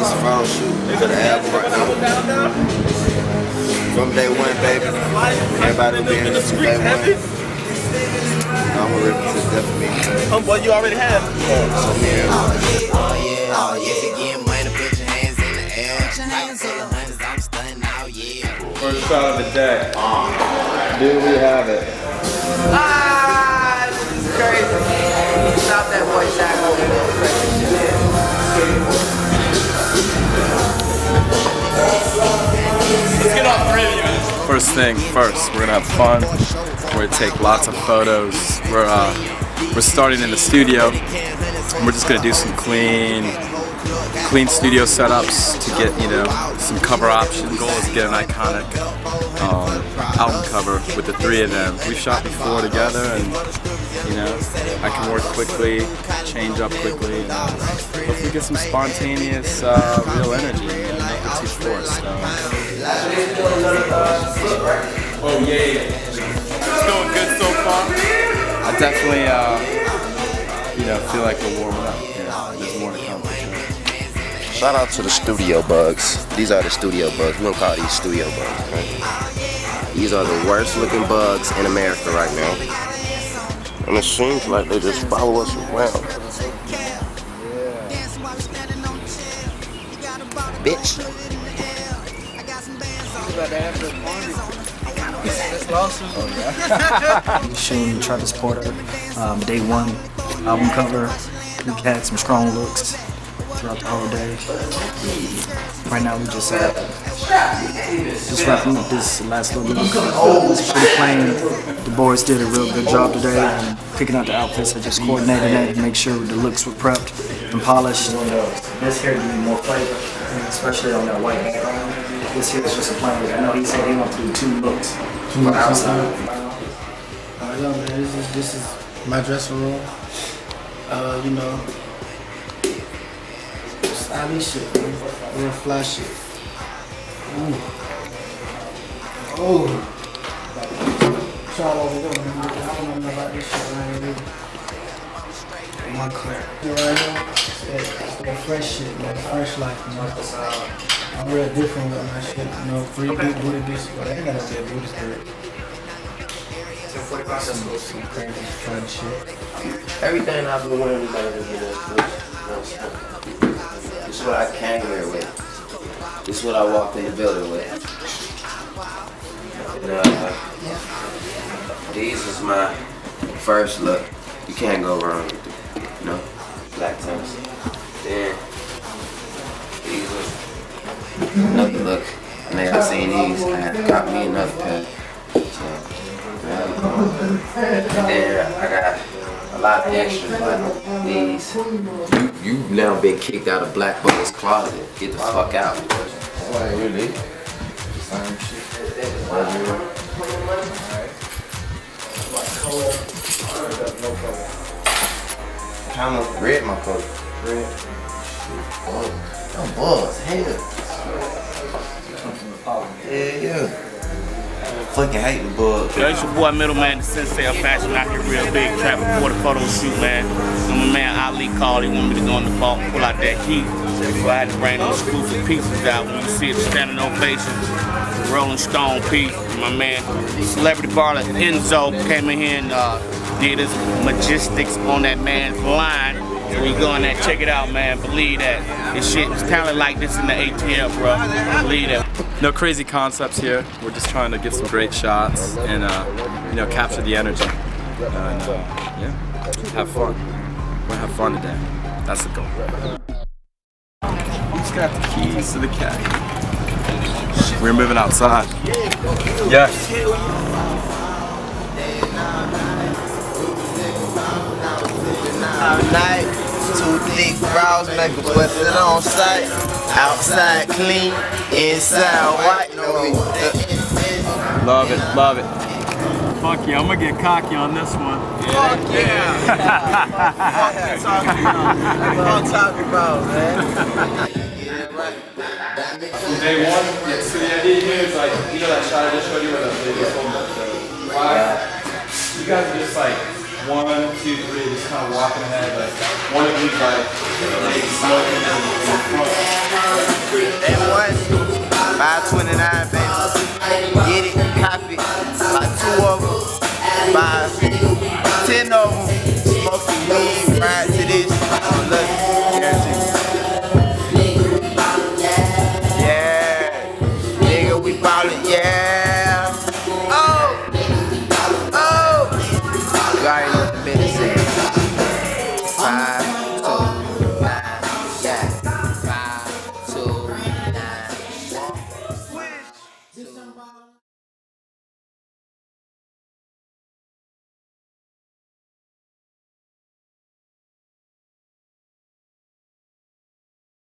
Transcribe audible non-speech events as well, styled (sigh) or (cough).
It's a photo shoot for the album right now. From day one, baby. Everybody will be in this from day one. I'm a represent definitely. Um, well, you already have. So, yeah. Oh yeah, oh yeah. If you get money, put your hands in the air. Pocket full of hundreds, I'm stunning out, yeah. First shot of the day. Do we have it? Ah, this is crazy. Stop that boy Shaq. Thing first, we're gonna have fun. We're gonna take lots of photos. We're uh, we're starting in the studio. We're just gonna do some clean, clean studio setups to get you know some cover options. Goal is to get an iconic um, album cover with the three of them. We've shot before together, and you know I can work quickly, change up quickly, and hopefully get some spontaneous, uh, real energy make it too forced. So. Oh yeah, It's going good so far. I definitely, uh, you know, feel like we're warming up. Yeah, there's more to come for sure. Shout out to the studio bugs. These are the studio bugs. We don't call these studio bugs. Right? These are the worst looking bugs in America right now. And it seems like they just follow us around. Bitch. (laughs) shooting Travis Porter, um, day one album cover. We had some strong looks throughout the whole day. Right now we just uh, just wrapping up this last little bit. It's pretty plain. The boys did a real good job today and picking out the outfits. I just coordinated that to make sure the looks were prepped and polished. This hair to be more flavor, especially on that white background. This here is just a plain. I know he said he wants to do two looks for outside. Uh, yo, man, this is this is my dressing room. Uh, you know, stylish shit, man. Real fly shit. Ooh. Oh. Try over there, man. I don't know about this shit right here. My crap. You right here? It's that, it's that fresh shit, man. Fresh life, man. I'm real different with my shit. You know, free big booty bitch, but I ain't gotta be a booty skirt. Some, some crazy fun shit. Everything I've been wearing is better than this. This is what I came here with. This is what I walked in the building with. And, uh, these is my first look. You can't go wrong with it. You know, black tennis. Then these are another look. And then I seen these. I had to cop me another pair. So, and then I got a lot of extras like these. You you now been kicked out of Black Bucket's closet. Get the fuck out. Why really? Kind of red my color. Red. Oh, them balls, hell. Yeah, yeah. Fucking hate the bugs. Yo, it's your boy Middleman, the Sensei of Fashion out here real big. Travis the photo shoot, man. And my man Ali called, he wanted me to go in the vault and pull out that heat. So I had to bring those exclusive pieces out. When you see it, standing ovation, Rolling Stone piece. My man, Celebrity Baller Enzo came in here and uh, did his majestic on that man's line. So you go in there, check it out, man. Believe that. This shit is talent like this in the ATL, bro. Believe that. No crazy concepts here. We're just trying to get some great shots and uh, you know capture the energy and uh, yeah, have fun. We're gonna have fun today. That's the goal. Who's got the keys to the cat? We're moving outside. Yes. Night, two thick brows, make a bust it on sight. Outside clean, inside white. No, Love it, love it. Fuck yeah, I'm gonna get cocky on this one. Fuck yeah! (laughs) Fuck talking about. What I'm talking about, man. Day one, yeah, so the idea here is like, you know that shot I just showed you where the lady was holding the five? You guys are just like one, two, three, just kind of walking ahead, like one of you's like, like smoking in front. This somebody